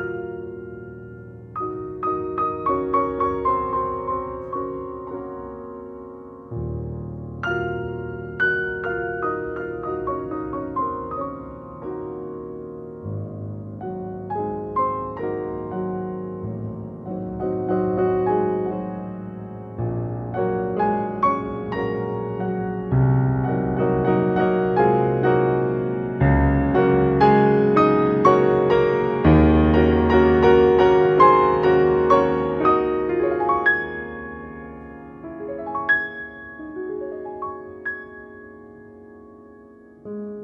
you Amen.